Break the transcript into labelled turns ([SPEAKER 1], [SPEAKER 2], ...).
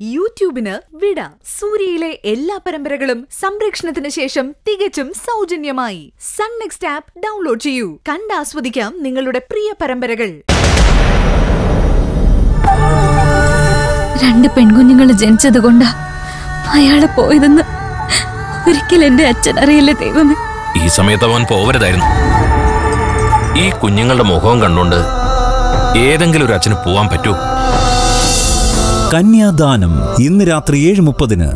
[SPEAKER 1] യൂട്യൂബിന് വിട. സൂര്യയിലെ എല്ലാ പരമ്പരകളും സംരക്ഷണത്തിന് ശേഷം തികച്ചും സൗജന്യമായി. സൺ നെക്സ്റ്റ് ആപ്പ് ഡൗൺലോഡ് ചെയ്യൂ. കണ്ടാസ്വദിക്കാം നിങ്ങളുടെ പ്രിയ പരമ്പരകൾ.
[SPEAKER 2] രണ്ട് പെൺകുഞ്ഞുങ്ങൾ ജനിച്ചതുകൊണ്ടാ അയാൾ പോയതെന്ന് ഒരിക്കൽ എന്റെ അച്ഛൻ അറിയില്ല ദൈവമേ.
[SPEAKER 3] ഈ സമയത്ത് അവൻ പോവരുതായിരുന്നു. ഈ കുഞ്ഞുങ്ങളുടെ മുഖവും കണ്ടുകൊണ്ട് ഏതെങ്കിലും ഒരു അച്ഛന് പോവാൻ പറ്റുമോ
[SPEAKER 4] കന്യാദാനം ഇന്ന് രാത്രി ഏഴ് മുപ്പതിന്